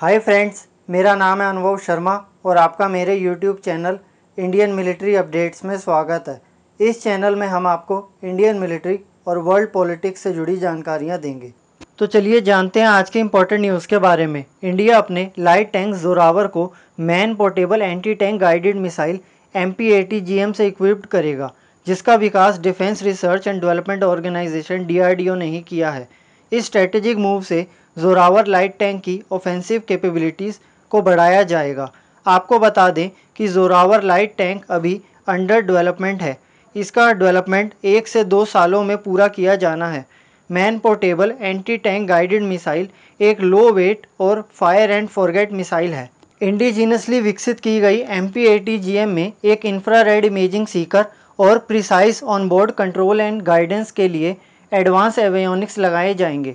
Hi friends मेरा नाम है अनुभव शर्मा और आपका मेरे YouTube channel Indian military updates में स्वागत है। इस चैनल में हम आपको इंडियन मिलिट्री और वर्ल्ड पॉलिटिक्स से जुड़ी जानकारियाँ देंगे। तो चलिए जानते हैं आज के इम्पोर्टेंट न्यूज़ के बारे में। इंडिया अपने लाइट टैंक जोरावर को man portable anti tank guided missile M P से इक्विप्ड करेगा, जिसका विकास defence research and development organisation DRDO ने ही किया है। इस स्ट्रेटेजिक मूव से जोरावर लाइट टैंक की ऑफेंसिव कैपेबिलिटीज़ को बढ़ाया जाएगा। आपको बता दें कि जोरावर लाइट टैंक अभी अंडर डेवलपमेंट है। इसका डेवलपमेंट एक से दो सालों में पूरा किया जाना है। Man portable anti tank guided missile एक लो वेट और फायर एंड फॉरगेट मिसाइल है। इंडिजीनसली विकसित की गई एम पी में एक इंफ्रारेड इमेजिंग सीकर और precise on board control and guidance के लिए एडवांस एवियोनिक्स लगाए जाएँगे।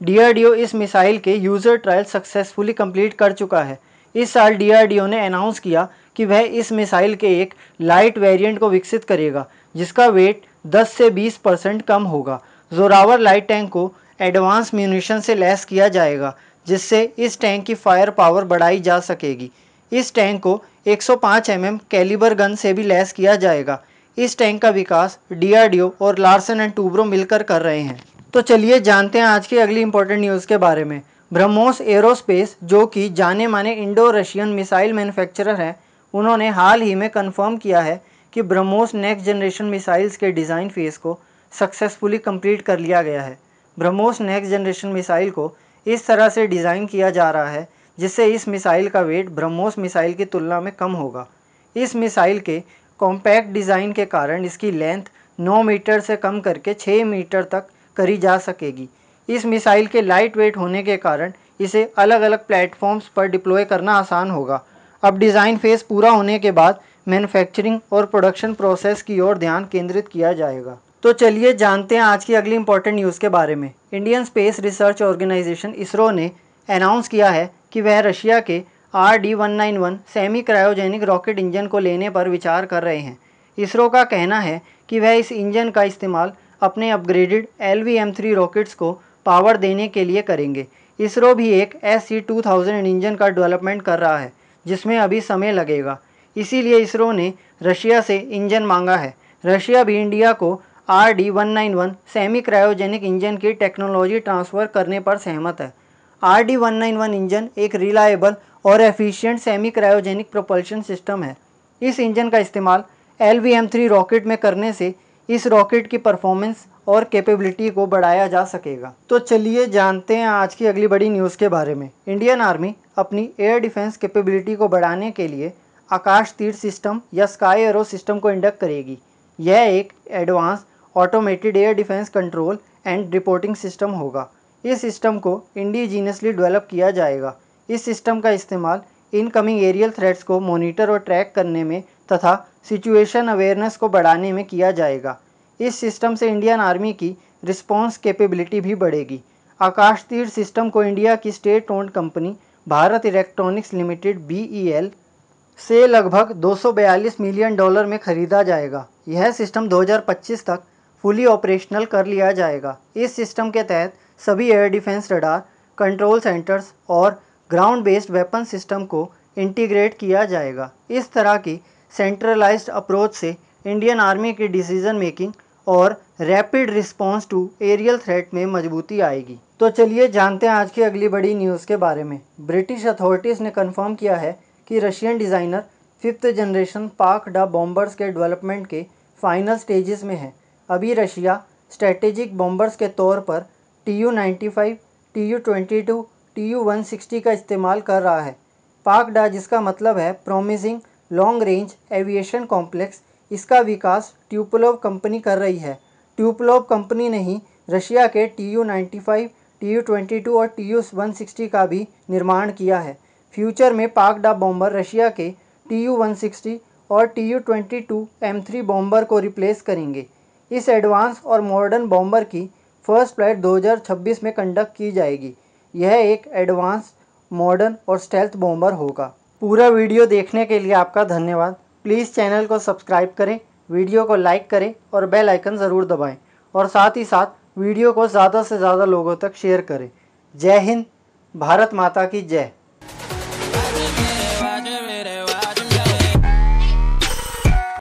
डीआरडीओ इस मिसाइल के यूज़र ट्रायल सक्सेसफुली कंप्लीट कर चुका है। इस साल डीआरडीओ ने अनाउंस किया कि वह इस मिसाइल के एक लाइट वेरिएंट को विकसित करेगा, जिसका वेट 10 से 20 परसेंट कम होगा। जोरावर लाइट टैंक को एडवांस म्यूनिशन से लैस किया जाएगा, जिससे इस टैंक की फायर पावर बढ़ाई जा सकेगी। इस टैंक को 105 mm कैलिबर गन से भी लैस किया जाएगा। इस टैंक का विकास डीआरडीओ और लार्सन एंड टूब्रो मिलकर कर रहे हैं। तो चलिए जानते हैं आज की अगली इंपॉर्टेंट न्यूज़ के बारे में। ब्रह्मोस एरोस्पेस जो कि जाने माने इंडो रशियन मिसाइल मैन्युफैक्चरर है, उन्होंने हाल ही में कंफर्म किया है कि ब्रह्मोस नेक्स्ट जनरेशन मिसाइल्स के डिज़ाइन फ़ेज़ को सक्सेसफुली कंप्लीट कर लिया गया है। ब्रह्मोस नेक्स्ट जनरेशन मिसाइल को इस तरह से डिज़ाइन किया जा रहा है, जिससे इस मिसाइल का वेट ब्रह्मोस मिसाइल की तुलना में कम होगा। इस मिसाइल के कॉम्पैक्ट डिज़ाइन के कारण इसकी लेंथ 9 मीटर से कम करके 6 मीटर तक करी जा सकेगी। इस मिसाइल के लाइट वेट होने के कारण इसे अलग अलग प्लेटफॉर्म्स पर डिप्लॉय करना आसान होगा। अब डिज़ाइन फ़ेज़ पूरा होने के बाद मैन्युफैक्चरिंग और प्रोडक्शन प्रोसेस की ओर ध्यान केंद्रित किया जाएगा। तो चलिए जानते हैं आज की अगली इंपॉर्टेंट न्यूज़ के बारे में। Indian space research organisation ISRO ने अनाउंस किया है कि वह रशिया के R D one nine one semi cryogenic rocket engine को लेने पर विचार कर रहे हैं। इसरो का कहना है कि वह इस इंजन का इस्तेमाल अपने upgraded L V M three rockets को पावर देने के लिए करेंगे। इसरो भी एक S C two thousand engine का डेवलपमेंट कर रहा है, जिसमें अभी समय लगेगा। इसीलिए इसरो ने रशिया से इंजन मांगा है। रशिया भी इंडिया को R D one nine one semi cryogenic engine की टेक्नोलॉजी ट्रांसफ़र करने पर सहमत है। R D one nine one engine एक रिलायबल और efficient semi cryogenic propulsion system है। इस इंजन का इस्तेमाल L V M three rocket में करने से इस रॉकेट की परफॉर्मेंस और कैपेबिलिटी को बढ़ाया जा सकेगा। तो चलिए जानते हैं आज की अगली बड़ी न्यूज़ के बारे में। इंडियन आर्मी अपनी एयर डिफेंस कैपेबिलिटी को बढ़ाने के लिए आकाश तीर सिस्टम या स्काई एरो सिस्टम को इंडक्ट करेगी। यह एक advance automated air defence control and reporting system होगा। इस सिस्टम को इंडिजीनियसली डेवलप किया जाएगा। इस सिस्टम का इस्तेमाल इनकमिंग एरियल थ्रेट्स को मॉनिटर और ट्रैक करने में तथा सिचुएशन अवेयरनेस को बढ़ाने में किया जाएगा। इस सिस्टम से इंडियन आर्मी की रिस्पॉन्स कैपेबिलिटी भी बढ़ेगी। आकाश तीर सिस्टम को इंडिया की state owned company Bharat electronics limited BEL से लगभग 242 मिलियन डॉलर में ख़रीदा जाएगा। यह सिस्टम 2025 तक फुली ऑपरेशनल कर लिया जाएगा। इस सिस्टम के तहत सभी air defence radar, control centres और ग्राउंड बेस्ड वेपन सिस्टम को इंटीग्रेट किया जाएगा। इस तरह की सेंट्रलाइज्ड अप्रोच से इंडियन आर्मी की डिसीज़न मेकिंग और rapid response to aerial threat में मजबूती आएगी। तो चलिए जानते हैं आज की अगली बड़ी न्यूज़ के बारे में। ब्रिटिश अथॉरिटीज़ ने कंफर्म किया है कि रशियन डिज़ाइनर फिफ्थ जनरेशन पाक डा बॉम्बर्स के डेवलपमेंट के फाइनल स्टेजेस में है। अभी रशिया स्ट्रेटेजिक बॉम्बर्स के तौर पर T U ninety five T U twenty two T U one sixty का इस्तेमाल कर रहा है। पाक डा जिसका मतलब है promising long range aviation complex, इसका विकास ट्यूपलोव कंपनी कर रही है। ट्यूपलोव कंपनी ने ही रशिया के T U ninety five T U twenty two और टी यू वन सिक्सटी का भी निर्माण किया है। फ्यूचर में पाक डा बॉम्बर रशिया के टी यू वन सिक्सटी और T U twenty two M three bomber को रिप्लेस करेंगे। इस एडवांस और मॉडर्न बॉम्बर की फ़र्स्ट फ़्लाइट 2026 में कंडक्ट की जाएगी। यह एक एडवांस, मॉडर्न और स्टेल्थ बॉम्बर होगा। पूरा वीडियो देखने के लिए आपका धन्यवाद। प्लीज़ चैनल को सब्सक्राइब करें, वीडियो को लाइक करें और बेल आइकन ज़रूर दबाएँ और साथ ही साथ वीडियो को ज़्यादा से ज़्यादा लोगों तक शेयर करें। जय हिंद, भारत माता की जय।